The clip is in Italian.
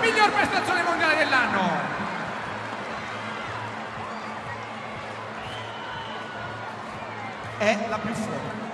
miglior prestazione mondiale dell'anno. È la più forte.